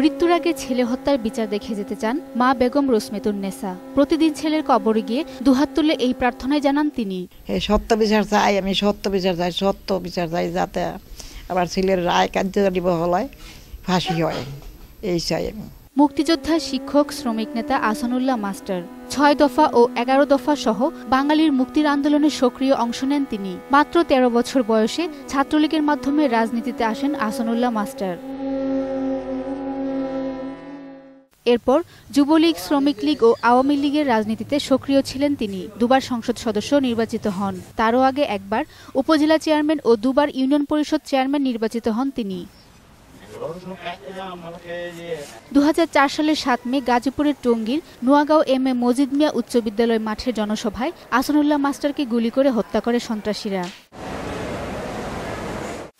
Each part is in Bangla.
মৃত্যুর আগে ছেলে হত্যার বিচার দেখে যেতে চান মা বেগম রোসমেতুন্নেসা প্রতিদিন ছেলের কবরে গিয়ে দুহাত তুলে এই প্রার্থনায় জানান তিনি। সত্য বিচার চাই আমি সত্য বিচার চাই সত্য বিচার চাই যাতে আবার ছেলের রায় কার্যকারী হয় ফাঁসি হয়। এই চাই আমি। মুক্তিযোদ্ধা শিক্ষক শ্রমিক নেতা আসানুল্লাহ মাস্টার। ছয় দফা ও এগারো দফা সহ বাঙালির মুক্তির আন্দোলনে সক্রিয় অংশ নেন তিনি। মাত্র ১৩ বছর বয়সে ছাত্রলীগের মাধ্যমে রাজনীতিতে আসেন আসানুল্লাহ মাস্টার। এরপর যুবলীগ, শ্রমিক লীগ ও আওয়ামী লীগের রাজনীতিতে সক্রিয় ছিলেন তিনি। দুবার সংসদ সদস্য নির্বাচিত হন। তারও আগে একবার উপজেলা চেয়ারম্যান ও দুবার ইউনিয়ন পরিষদ চেয়ারম্যান নির্বাচিত হন তিনি। দু সালের সাত মে গাজীপুরের টঙ্গীর নোয়াগাঁও এম এ মজিদ মিয়া উচ্চ বিদ্যালয় মাঠের জনসভায় আসনুল্লাহ মাস্টারকে গুলি করে হত্যা করে সন্ত্রাসীরা।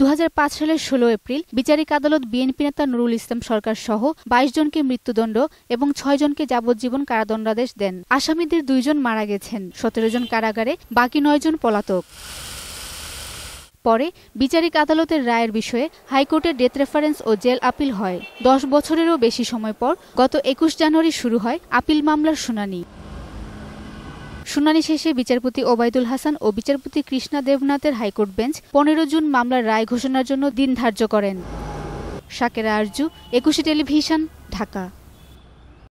দু হাজার পাঁচ সালের ষোলো এপ্রিল বিচারিক আদালত বিএনপি নেতা নুরুল ইসলাম সরকার সহ বাইশ জনকে মৃত্যুদণ্ড এবং ছয় জনকে যাবজ্জীবন কারাদণ্ডাদেশ দেন। আসামিদের দুইজন মারা গেছেন। সতেরো জন কারাগারে, বাকি নয় জন পলাতক। পরে বিচারিক আদালতের রায়ের বিষয়ে হাইকোর্টের ডেথ রেফারেন্স ও জেল আপিল হয়। দশ বছরেরও বেশি সময় পর গত একুশ জানুয়ারি শুরু হয় আপিল মামলার শুনানি। শুনানি শেষে বিচারপতি ওবায়দুল হাসান ও বিচারপতি কৃষ্ণা দেবনাথের হাইকোর্ট বেঞ্চ পনেরো জুন মামলার রায় ঘোষণার জন্য দিন ধার্য করেন। সাকেরা আরজু, একুশে টেলিভিশন, ঢাকা।